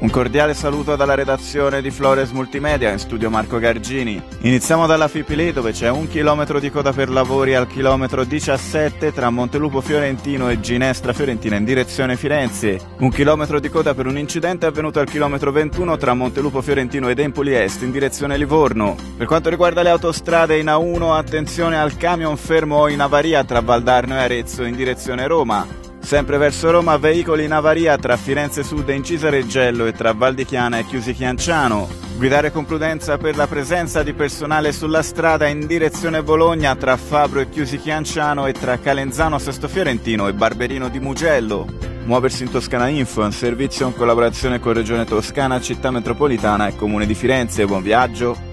Un cordiale saluto dalla redazione di Flores Multimedia in studio Marco Gargini. Iniziamo dalla Fipili dove c'è un chilometro di coda per lavori al chilometro 17 tra Montelupo Fiorentino e Ginestra Fiorentina in direzione Firenze. Un chilometro di coda per un incidente avvenuto al chilometro 21 tra Montelupo Fiorentino ed Empoli Est in direzione Livorno. Per quanto riguarda le autostrade in A1 attenzione al camion fermo in avaria tra Valdarno e Arezzo in direzione Roma. Sempre verso Roma, veicoli in avaria tra Firenze Sud e Incisa Reggello e tra Val di Chiana e Chiusi Chianciano. Guidare con prudenza per la presenza di personale sulla strada in direzione Bologna tra Fabro e Chiusi Chianciano e tra Calenzano Sesto Fiorentino e Barberino di Mugello. Muoversi in Toscana Info un servizio in collaborazione con Regione Toscana, Città Metropolitana e Comune di Firenze. Buon viaggio!